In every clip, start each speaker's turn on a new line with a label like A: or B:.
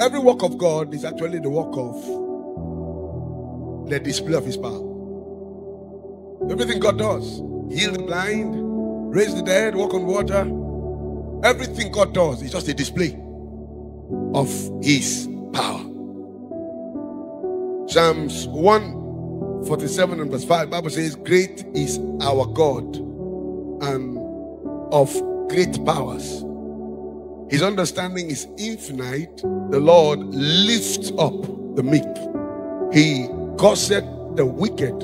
A: Every work of God is actually the work of the display of His power. Everything God does, heal the blind, raise the dead, walk on water. Everything God does is just a display of His power. Psalms 147 and verse 5, Bible says, Great is our God and of great powers. His understanding is infinite. The Lord lifts up the meek. He caused the wicked.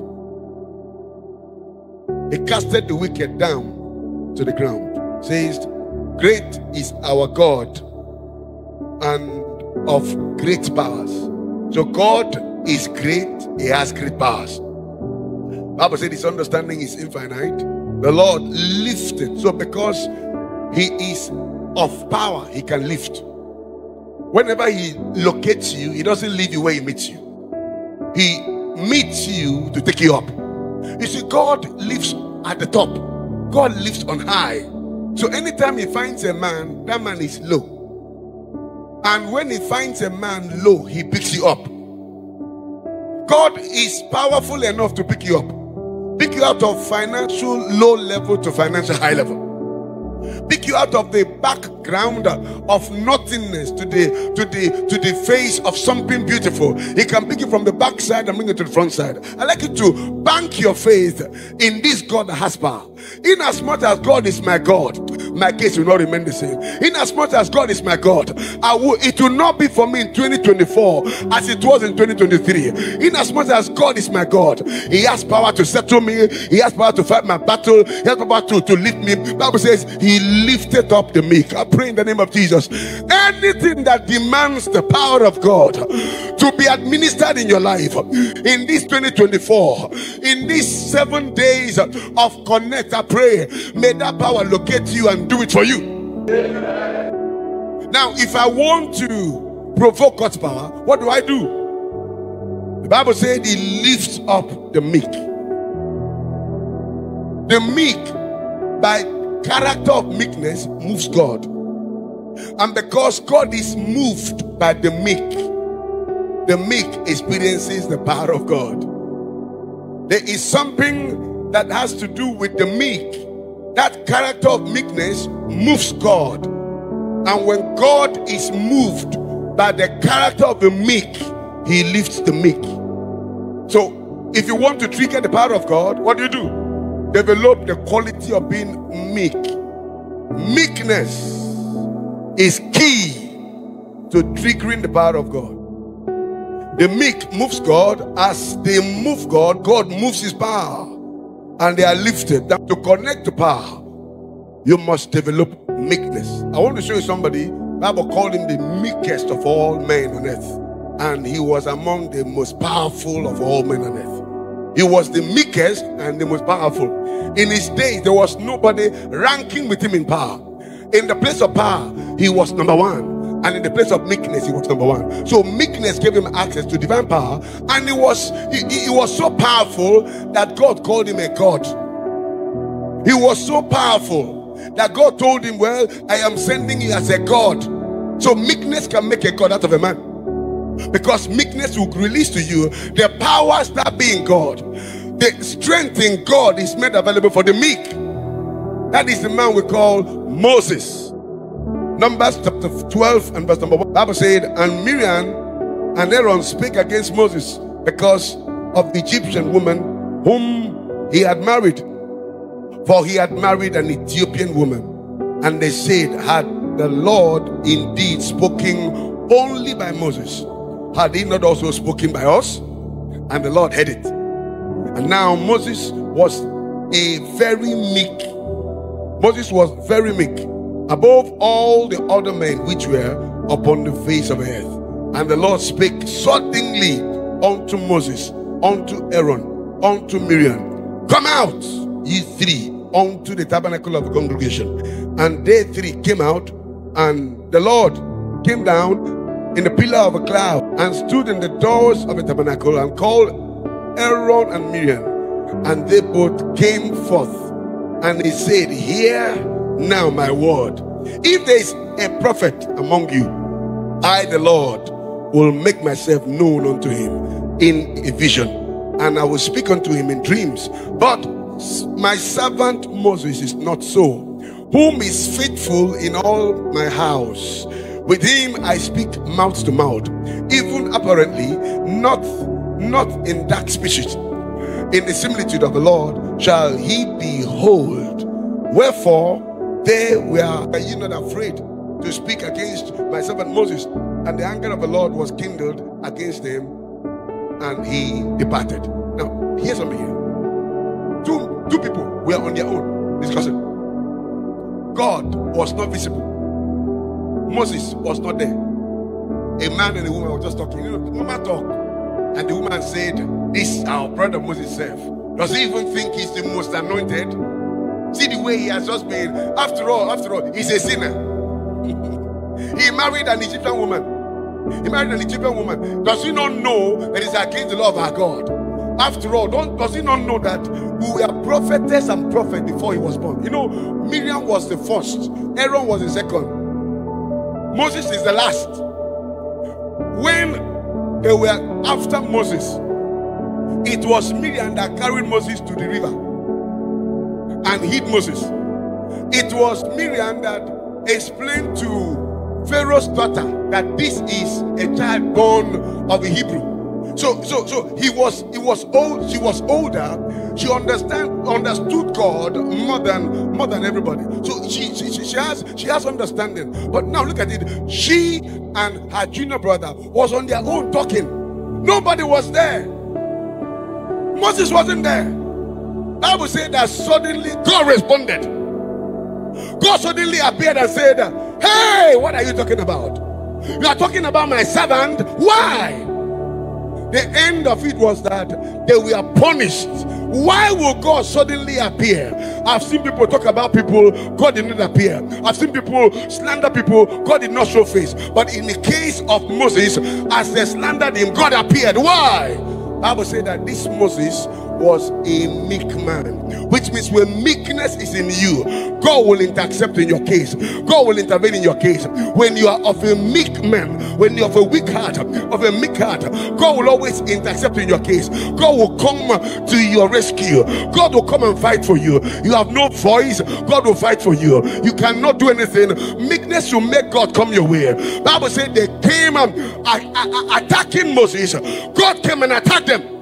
A: He casted the wicked down to the ground. Says, Great is our God and of great powers. So God is great, He has great powers. Bible said his understanding is infinite. The Lord lifted. So because he is of power, he can lift. Whenever he locates you, he doesn't leave you where he meets you. He meets you to take you up. You see, God lives at the top. God lives on high. So anytime he finds a man, that man is low. And when he finds a man low, he picks you up. God is powerful enough to pick you up. Pick you out of financial low level to financial high level. Pick you out of the background of nothingness to the to the to the face of something beautiful. He can pick you from the back side and bring it to the front side. I like you to bank your faith in this God that has power. In as much as God is my God, my case will not remain the same. In as much as God is my God, I will it will not be for me in 2024 as it was in 2023. In as much as God is my God, He has power to settle me, He has power to fight my battle, He has power to, to lift me. Bible says He lifted up the meek. Pray in the name of Jesus. Anything that demands the power of God to be administered in your life in this 2024, in these seven days of connect, I pray, may that power locate you and do it for you. Now, if I want to provoke God's power, what do I do? The Bible said He lifts up the meek. The meek, by character of meekness, moves God. And because God is moved by the meek, the meek experiences the power of God. There is something that has to do with the meek. That character of meekness moves God. And when God is moved by the character of the meek, he lifts the meek. So, if you want to trigger the power of God, what do you do? Develop the quality of being meek. Meekness is key to triggering the power of God. The meek moves God. As they move God, God moves his power. And they are lifted. To connect to power, you must develop meekness. I want to show you somebody. Bible called him the meekest of all men on earth. And he was among the most powerful of all men on earth. He was the meekest and the most powerful. In his days, there was nobody ranking with him in power. In the place of power, he was number one. And in the place of meekness, he was number one. So meekness gave him access to divine power, and he was he, he was so powerful that God called him a god. He was so powerful that God told him, Well, I am sending you as a God. So meekness can make a God out of a man. Because meekness will release to you the powers that be in God. The strength in God is made available for the meek. That is the man we call Moses. Numbers chapter 12 and verse number 1. Bible said, And Miriam and Aaron spake against Moses because of the Egyptian woman whom he had married. For he had married an Ethiopian woman. And they said, Had the Lord indeed spoken only by Moses, had he not also spoken by us? And the Lord heard it. And now Moses was a very meek. Moses was very meek above all the other men which were upon the face of the earth. And the Lord spake suddenly unto Moses, unto Aaron, unto Miriam, Come out, ye three, unto the tabernacle of the congregation. And they three came out, and the Lord came down in the pillar of a cloud and stood in the doors of the tabernacle and called Aaron and Miriam. And they both came forth. And he said, Hear now my word. If there is a prophet among you, I, the Lord, will make myself known unto him in a vision, and I will speak unto him in dreams. But my servant Moses is not so, whom is faithful in all my house. With him I speak mouth to mouth, even apparently not not in dark speeches. In the similitude of the Lord shall he behold. Wherefore they were are you not afraid to speak against my servant Moses? And the anger of the Lord was kindled against him, and he departed. Now, here's something here. Two, two people were on their own discussing. God was not visible. Moses was not there. A man and a woman were just talking. You know, talk, and the woman said, "This our brother Moses self. Does he even think he's the most anointed? See the way he has just been. After all, after all, he's a sinner. he married an Egyptian woman. He married an Egyptian woman. Does he not know that it's against the law of our God? After all, don't does he not know that we were prophetess and prophet before he was born? You know, Miriam was the first, Aaron was the second. Moses is the last. When they were after Moses, it was Miriam that carried Moses to the river and hid Moses. It was Miriam that explained to Pharaoh's daughter that this is a child born of a Hebrew. So, so, so he was, he was old. She was older. She understand, understood God more than, more than everybody. So she, she, she has, she has understanding. But now look at it. She and her junior brother was on their own talking. Nobody was there. Moses wasn't there. Bible said that suddenly God responded. God suddenly appeared and said, Hey, what are you talking about? You are talking about my servant. Why? The end of it was that they were punished. Why will God suddenly appear? I've seen people talk about people, God did not appear. I've seen people slander people, God did not show face. But in the case of Moses, as they slandered him, God appeared. Why? Bible said that this Moses was a meek man, which means when meekness is in you, God will intercept in your case, God will intervene in your case. When you are of a meek man, when you're of a weak heart, of a meek heart, God will always intercept in your case. God will come to your rescue, God will come and fight for you. You have no voice, God will fight for you. You cannot do anything. Meekness will make God come your way. Bible said they came um, attacking Moses, God came and attacked them.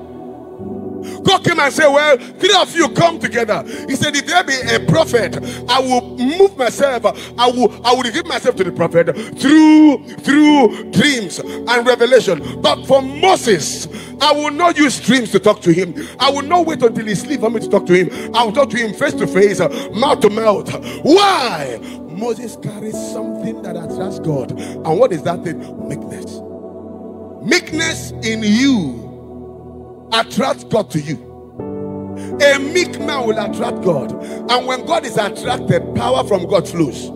A: God came and said, Well, three of you come together. He said, If there be a prophet, I will move myself, I will I will give myself to the prophet through through dreams and revelation. But for Moses, I will not use dreams to talk to him. I will not wait until he sleeps for me to talk to him. I will talk to him face to face, mouth to mouth. Why? Moses carries something that attracts God. And what is that thing? Meekness. Meekness in you attract God to you. A meek man will attract God. And when God is attracted, power from God flows.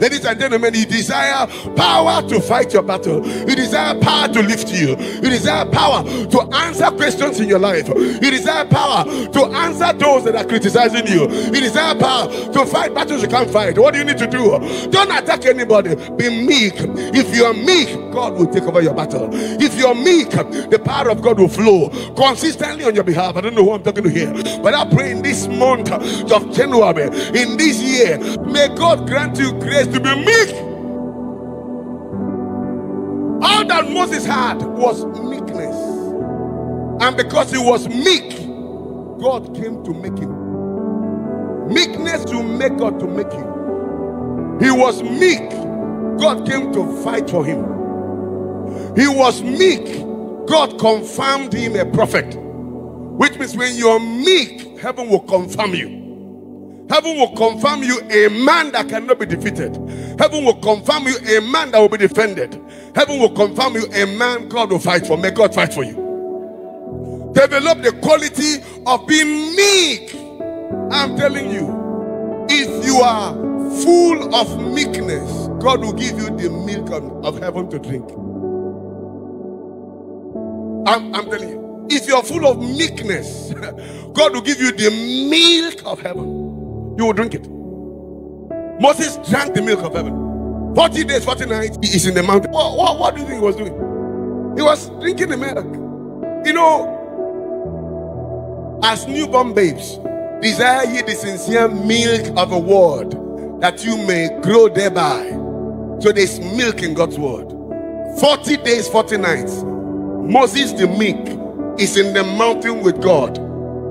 A: Ladies and gentlemen, you desire power to fight your battle. You desire power to lift you. You desire power to answer questions in your life. You desire power to answer those that are criticizing you. You desire power to fight battles you can't fight. What do you need to do? Don't attack anybody. Be meek. If you are meek, God will take over your battle. If you're meek, the power of God will flow consistently on your behalf. I don't know who I'm talking to here, but I pray in this month of January, in this year, may God grant you grace to be meek. All that Moses had was meekness. And because he was meek, God came to make him. Meekness to make God to make you. He was meek. God came to fight for him. He was meek. God confirmed him a prophet. Which means when you're meek, heaven will confirm you. Heaven will confirm you a man that cannot be defeated. Heaven will confirm you a man that will be defended. Heaven will confirm you a man God will fight for. May God fight for you. Develop the quality of being meek. I'm telling you, if you are full of meekness, God will give you the milk of, heaven to drink. I'm, I'm telling you, if you're full of meekness, God will give you the milk of heaven you will drink it. Moses drank the milk of heaven. 40 days, 40 nights, he is in the mountain. What, what, what do you think he was doing? He was drinking the milk. You know, as newborn babes, desire ye the sincere milk of the word that you may grow thereby. So there's milk in God's word. 40 days, 40 nights. Moses the meek is in the mountain with God,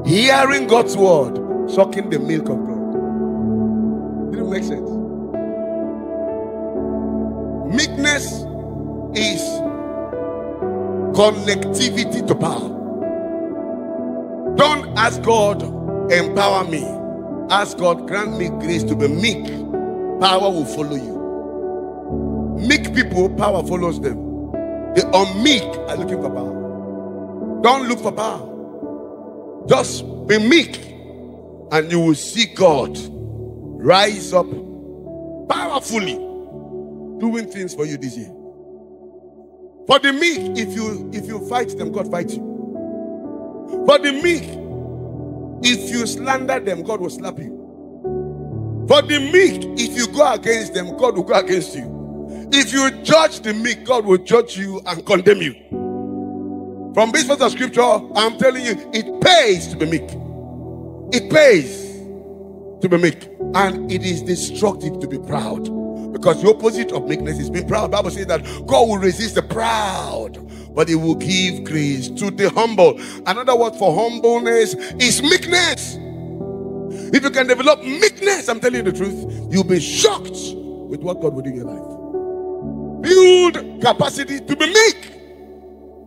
A: hearing God's word, sucking the milk of God. Didn't make sense. Meekness is connectivity to power. Don't ask God, empower me. Ask God, grant me grace to be meek. Power will follow you. Meek people, power follows them. The unmeek are looking for power. Don't look for power. Just be meek, and you will see God rise up powerfully doing things for you this year. For the meek, if you if you fight them, God fights you. For the meek, if you slander them, God will slap you. For the meek, if you go against them, God will go against you. If you judge the meek, God will judge you and condemn you. From this verse of scripture, I'm telling you, it pays to be meek. It pays to be meek. And it is destructive to be proud. Because the opposite of meekness is being proud. Bible says that God will resist the proud, but he will give grace to the humble. Another word for humbleness is meekness. If you can develop meekness, I'm telling you the truth, you'll be shocked with what God will do in your life. Build capacity to be meek,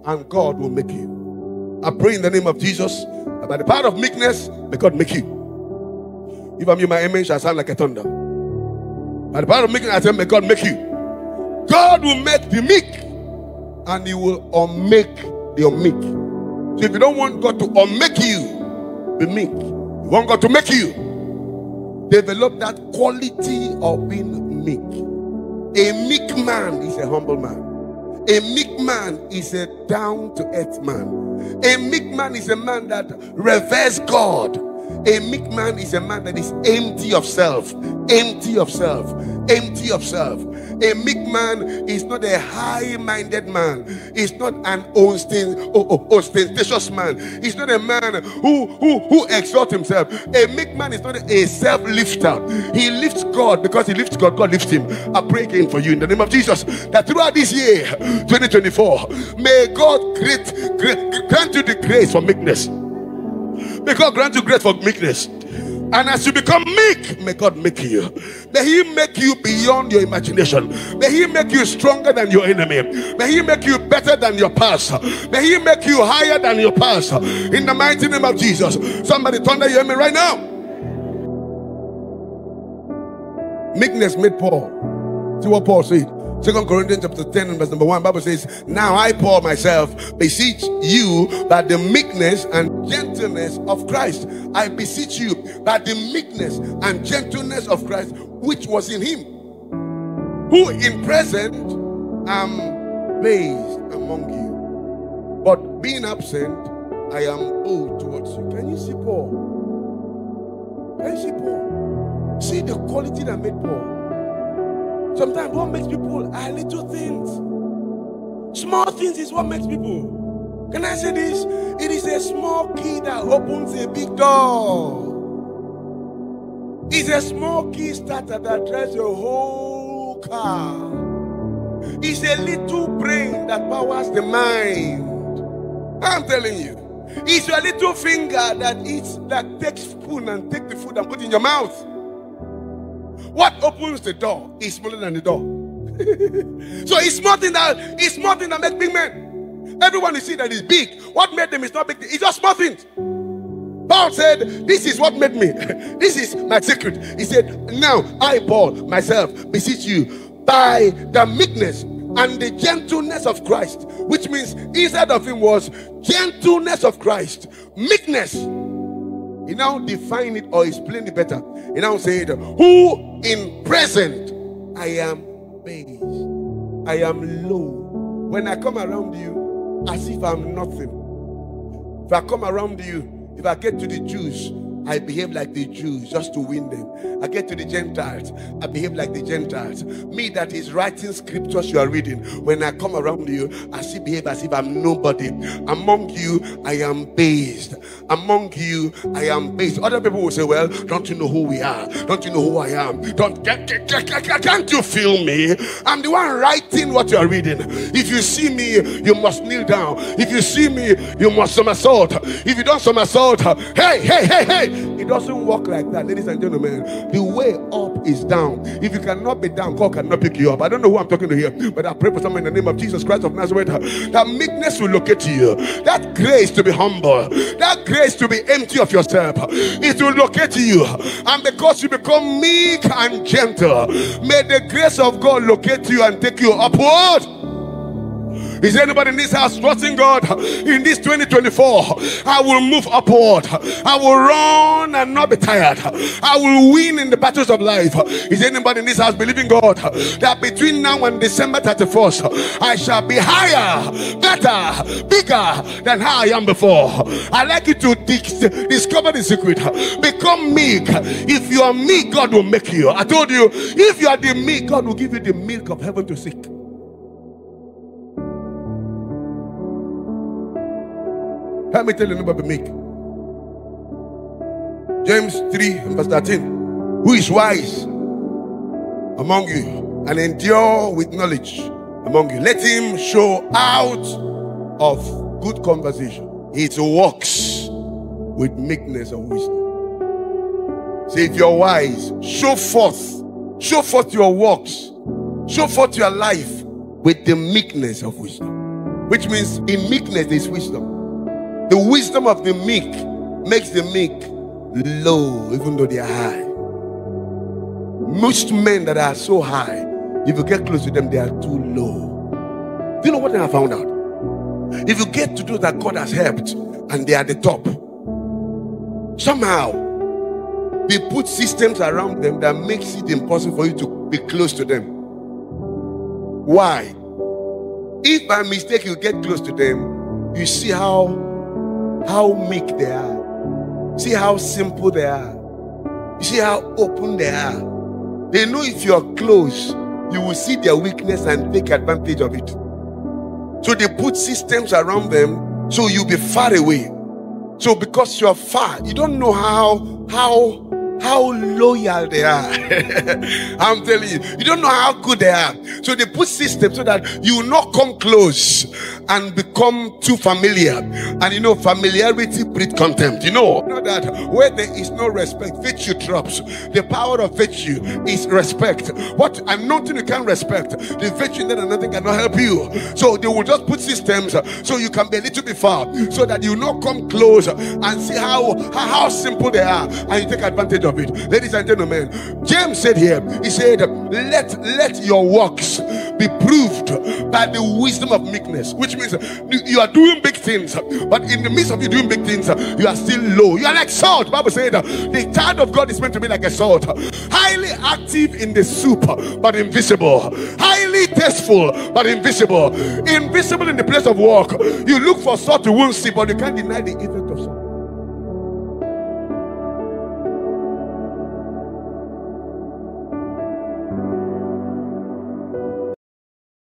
A: and God will make you. I pray in the name of Jesus by the power of meekness, may God make you. If I'm you, my amen shall sound like a thunder. By the power of meekness, I say, may God make you. God will make the meek, and He will unmake the unmeek. So if you don't want God to unmake you, be meek. You want God to make you. Develop that quality of being meek. A meek man is a humble man. A meek man is a down to earth man. A meek man is a man that reveres God. A meek man is a man that is empty of self, empty of self, empty of self. A meek man is not a high minded man, he's not an ostentatious man, he's not a man who, who, who exalts himself. A meek man is not a self lifter, he lifts God because he lifts God, God lifts him. I pray again for you in the name of Jesus that throughout this year, 2024, may God great, grant you the grace for meekness. May God grant you grace for meekness. And as you become meek, may God make you. May He make you beyond your imagination. May He make you stronger than your enemy. May He make you better than your past. May He make you higher than your past. In the mighty name of Jesus. Somebody thunder your amen right now. Meekness made Paul. See what Paul said. Second Corinthians chapter 10 and verse number 1, Bible says, Now I, Paul, myself, beseech you by the meekness and gentleness of Christ. I beseech you by the meekness and gentleness of Christ, which was in him, who in present am based among you. But being absent, I am bold towards you. Can you see Paul? Can you see Paul? See the quality that made Paul. Sometimes what makes people are little things. Small things is what makes people. Can I say this? It is a small key that opens a big door. It's a small key starter that drives a whole car. It's a little brain that powers the mind. I'm telling you. It's your little finger that eats, that takes spoon and take the food and put in your mouth. What opens the door is smaller than the door. so it's nothing that it's nothing that makes big men. Everyone you see that is big. What made them is not big. It's just small things. Paul said, This is what made me. this is my secret. He said, Now I, Paul, myself, beseech you by the meekness and the gentleness of Christ, which means inside of him was gentleness of Christ, meekness he now define it or explain it better. He now said, Who in present I am base, I am low. When I come around you, as if I'm nothing. If I come around you, if I get to the Jews, I behave like the Jews just to win them. I get to the Gentiles, I behave like the Gentiles. Me that is writing scriptures you are reading, when I come around you, I see behave as if I'm nobody. Among you, I am based. Among you, I am based. Other people will say, Well, don't you know who we are? Don't you know who I am? Don't can't you feel me? I'm the one writing what you are reading. If you see me, you must kneel down. If you see me, you must somersault. If you don't somersault, hey, hey, hey, hey, it doesn't work like that, ladies and gentlemen. The way up is down. If you cannot be down, God cannot pick you up. I don't know who I'm talking to here, but I pray for someone in the name of Jesus Christ of Nazareth that meekness will locate you, that grace to be humble, that grace to be empty of yourself, it will locate you. And because you become meek and gentle, may the grace of God locate you and take you upward. Is anybody in this house trusting God in this 2024? I will move upward. I will run and not be tired. I will win in the battles of life. Is anybody in this house believing God that between now and December 31st, I shall be higher, better, bigger than how I am before? I like you to discover the secret. Become meek. If you are meek, God will make you. I told you, if you are the meek, God will give you the milk of heaven to seek. Let me tell you about meek. James 3 verse 13. Who is wise among you and endure with knowledge among you? Let him show out of good conversation. It works with meekness and wisdom. Say, if you're wise, show forth, show forth your works, show forth your life with the meekness of wisdom. Which means in meekness there's wisdom. The wisdom of the meek makes the meek low, even though they are high. Most men that are so high, if you get close to them, they are too low. Do you know what I found out? If you get to do that God has helped and they are the top, somehow they put systems around them that makes it impossible for you to be close to them. Why? If by mistake you get close to them, you see how how meek they are. See how simple they are. You see how open they are. They know if you're close, you will see their weakness and take advantage of it. So they put systems around them so you'll be far away. So because you're far, you don't know how how how loyal they are. I'm telling you, you don't know how good they are. So they put systems so that you will not come close and become too familiar. And you know, familiarity breeds contempt. You know, you know that where there is no respect, virtue drops. The power of virtue is respect. What and nothing you can respect. The virtue that nothing cannot help you. So they will just put systems so you can be a little bit far, so that you not come close and see how how, simple they are, and you take advantage of it. Ladies and gentlemen, James said here, he said, Let let your works be proved by the wisdom of meekness, which means you are doing big things, but in the midst of you doing big things, you are still low. You are like salt. Bible said the child of God is meant to be like a salt, highly active in the soup, but invisible, highly tasteful, but invisible, invisible in the place of work. You look for salt, you won't see, but you can't deny the effect of salt.